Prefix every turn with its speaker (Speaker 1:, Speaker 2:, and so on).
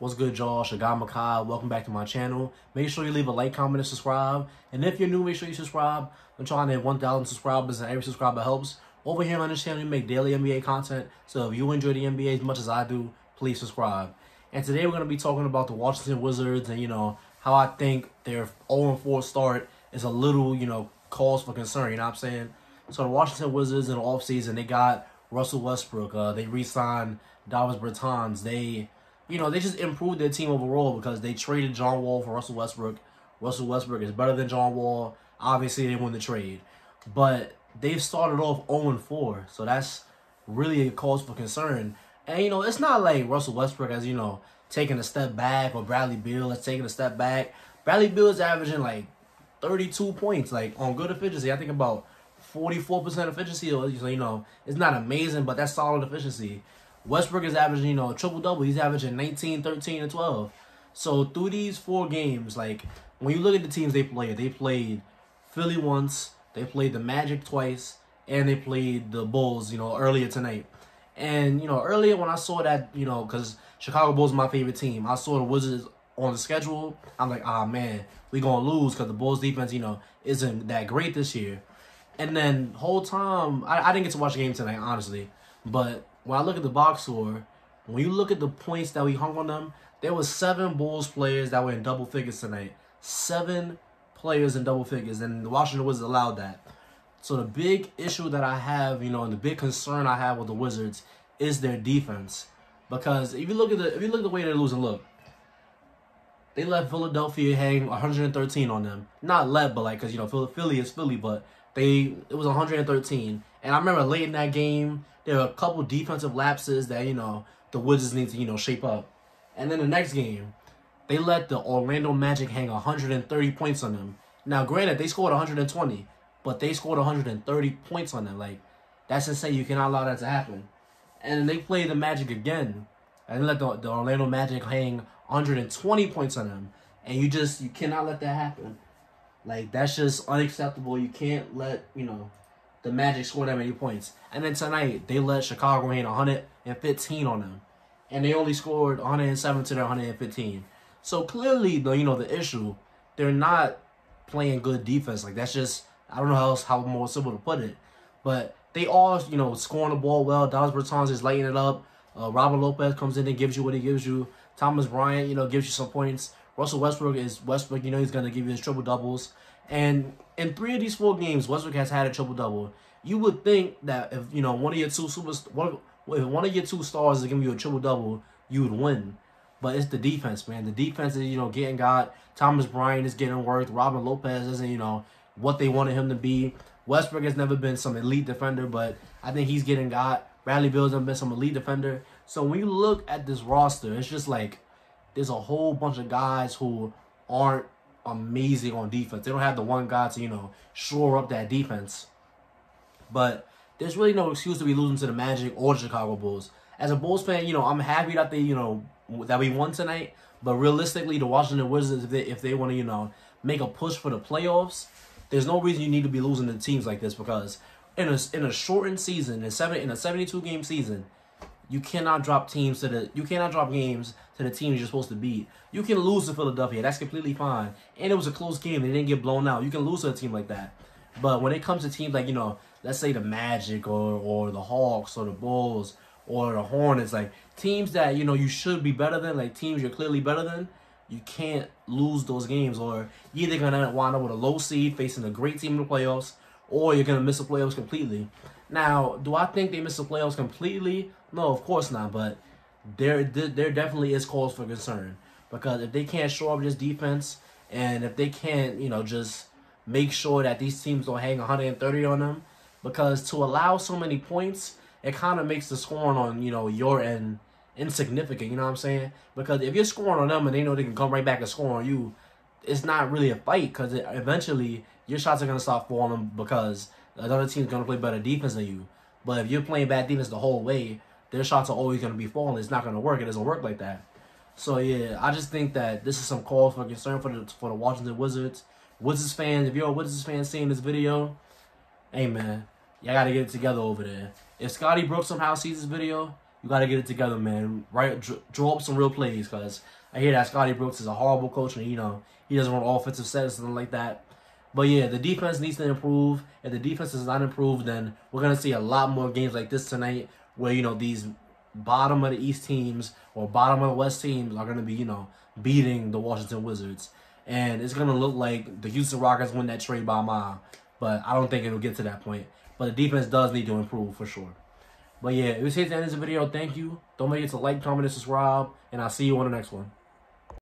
Speaker 1: What's good, y'all? Shagai Mikai. Welcome back to my channel. Make sure you leave a like, comment, and subscribe. And if you're new, make sure you subscribe. I'm trying to hit 1,000 subscribers, and every subscriber helps. Over here on this channel, we make daily NBA content. So if you enjoy the NBA as much as I do, please subscribe. And today we're going to be talking about the Washington Wizards and, you know, how I think their 0-4 start is a little, you know, cause for concern. You know what I'm saying? So the Washington Wizards in the offseason, they got Russell Westbrook. Uh, they re-signed Davis Bertans. They you know, they just improved their team overall because they traded John Wall for Russell Westbrook. Russell Westbrook is better than John Wall. Obviously, they won the trade. But they've started off 0-4, so that's really a cause for concern. And, you know, it's not like Russell Westbrook has, you know, taken a step back or Bradley Beal has taken a step back. Bradley Beal is averaging, like, 32 points, like, on good efficiency. I think about 44% efficiency. So, you know, it's not amazing, but that's solid efficiency. Westbrook is averaging, you know, triple double. He's averaging 19, 13, and 12. So through these four games, like when you look at the teams they played, they played Philly once, they played the Magic twice, and they played the Bulls, you know, earlier tonight. And, you know, earlier when I saw that, you know, because Chicago Bulls my favorite team, I saw the Wizards on the schedule. I'm like, ah, man, we going to lose because the Bulls defense, you know, isn't that great this year. And then whole time, I, I didn't get to watch the game tonight, honestly. But when I look at the box score, when you look at the points that we hung on them, there was seven Bulls players that were in double figures tonight. Seven players in double figures, and the Washington Wizards allowed that. So the big issue that I have, you know, and the big concern I have with the Wizards is their defense. Because if you look at the if you look at the way they're losing, look, they let Philadelphia hang 113 on them. Not let, but like, cause you know Philly is Philly, but they it was 113. And I remember late in that game, there were a couple defensive lapses that, you know, the Wizards need to, you know, shape up. And then the next game, they let the Orlando Magic hang 130 points on them. Now, granted, they scored 120, but they scored 130 points on them. Like, that's insane. You cannot allow that to happen. And then they played the Magic again, and let the, the Orlando Magic hang 120 points on them. And you just, you cannot let that happen. Like, that's just unacceptable. You can't let, you know, the Magic score that many points. And then tonight, they let Chicago hang 115 on them. And they only scored 107 to their 115. So clearly, the you know, the issue, they're not playing good defense. Like, that's just, I don't know how else, how more simple to put it. But they all, you know, scoring the ball well. Davis Bertans is lighting it up. Uh, Robin Lopez comes in and gives you what he gives you. Thomas Bryant, you know, gives you some points. Russell Westbrook is Westbrook, you know, he's going to give you his triple doubles. And in three of these four games, Westbrook has had a triple double. You would think that if you know one of your two super one if one of your two stars is giving you a triple double, you would win. But it's the defense, man. The defense is you know getting got. Thomas Bryant is getting worked. Robin Lopez isn't you know what they wanted him to be. Westbrook has never been some elite defender, but I think he's getting got. Bradley Beal's never been some elite defender. So when you look at this roster, it's just like there's a whole bunch of guys who aren't amazing on defense. They don't have the one guy to, you know, shore up that defense. But there's really no excuse to be losing to the Magic or the Chicago Bulls. As a Bulls fan, you know, I'm happy that they, you know, that we won tonight. But realistically, the Washington Wizards, if they, if they want to, you know, make a push for the playoffs, there's no reason you need to be losing to teams like this because in a in a shortened season, in seven in a 72 game season, you cannot drop teams to the you cannot drop games to the teams you're supposed to beat. You can lose to Philadelphia. That's completely fine. And it was a close game. They didn't get blown out. You can lose to a team like that. But when it comes to teams like, you know, let's say the Magic or or the Hawks or the Bulls or the Hornets, like teams that, you know, you should be better than, like teams you're clearly better than, you can't lose those games or you're either gonna wind up with a low seed facing a great team in the playoffs or you're gonna miss the playoffs completely. Now, do I think they miss the playoffs completely? No, of course not. But there, there definitely is cause for concern because if they can't show up this defense and if they can't, you know, just make sure that these teams don't hang 130 on them, because to allow so many points, it kind of makes the scoring on you know your end insignificant. You know what I'm saying? Because if you're scoring on them and they know they can come right back and score on you, it's not really a fight because eventually your shots are gonna stop falling because another team's gonna play better defense than you. But if you're playing bad defense the whole way, their shots are always gonna be falling. It's not gonna work. It doesn't work like that. So yeah, I just think that this is some cause for concern for the for the Washington Wizards. Wizards fans, if you're a Wizards fan seeing this video, hey man, y'all gotta get it together over there. If Scotty Brooks somehow sees this video, you got to get it together, man. Right, draw up some real plays, cause I hear that Scotty Brooks is a horrible coach, and you know he doesn't want offensive sets something like that. But yeah, the defense needs to improve. If the defense is not improved, then we're gonna see a lot more games like this tonight, where you know these bottom of the East teams or bottom of the West teams are gonna be you know beating the Washington Wizards, and it's gonna look like the Houston Rockets win that trade by a mile. But I don't think it'll get to that point. But the defense does need to improve for sure. But yeah, it was here to end this video. Thank you. Don't forget to like, comment, and subscribe. And I'll see you on the next one.